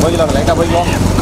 போய்க்கலாம் லைட்டாக போய்க்குவோம்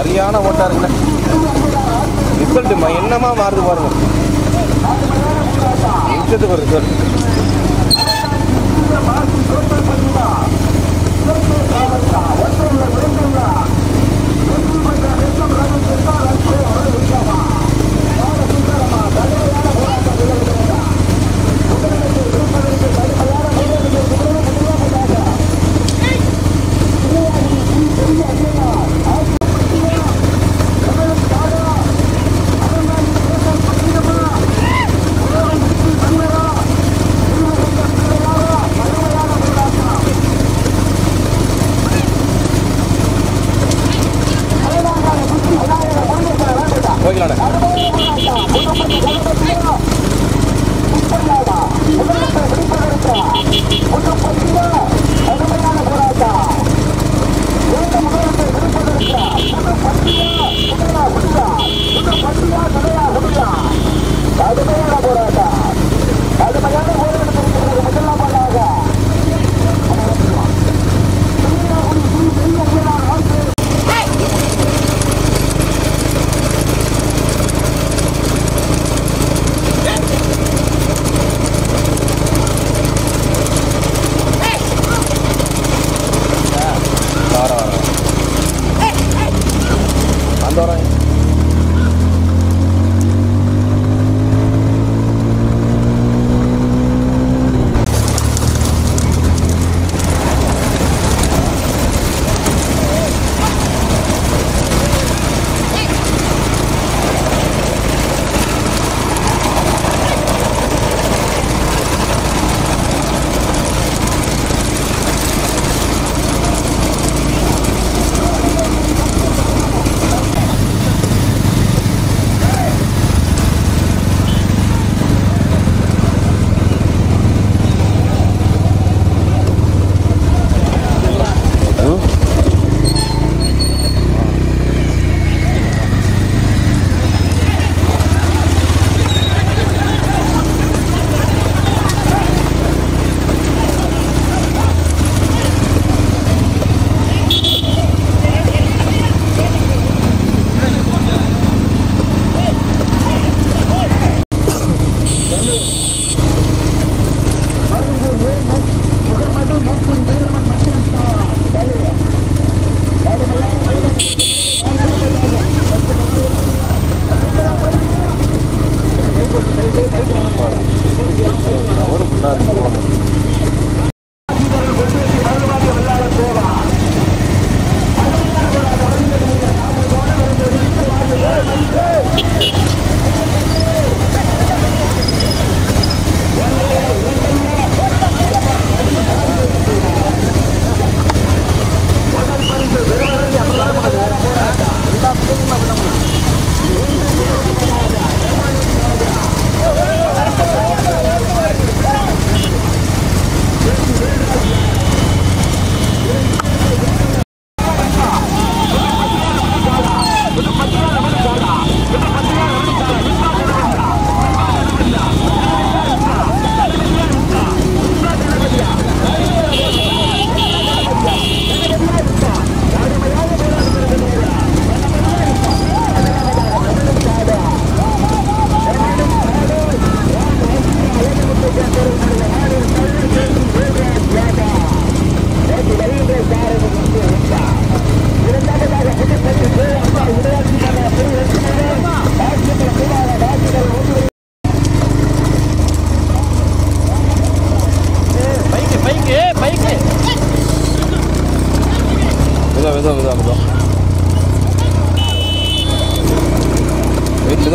சரியான ஓட்டா இருக்குண்ணே ரிசல்ட் என்னமா மாறுது பாருங்க. நிமிஷத்துக்கு ஒரு ரிசல்ட்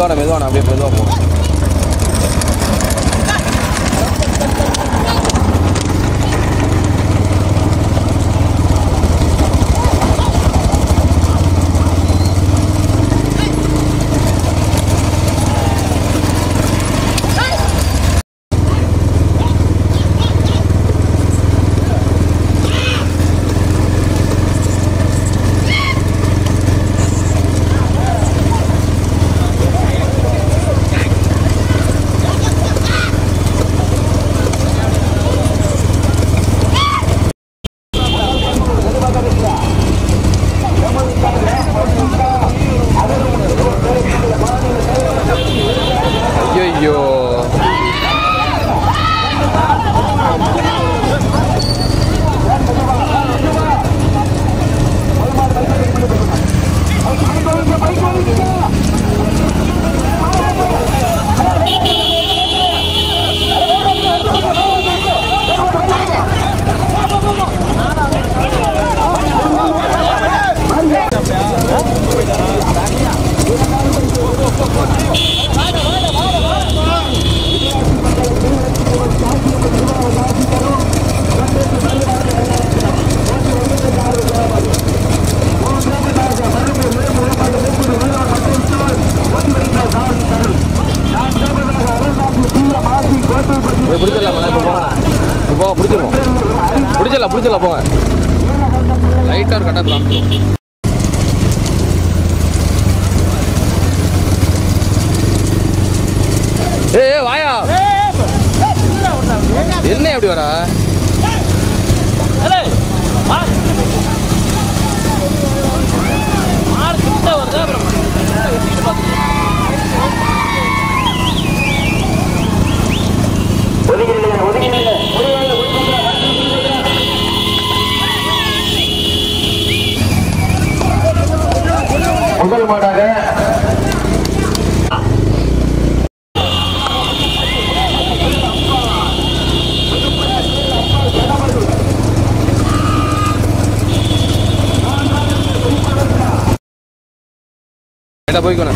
மெதுவான மெதுவான அப்படியே மெதுவாக போகணும். உள்ளே போங்க லைட்டாக ஒரு கட்டத்தில் এটা বইগো না।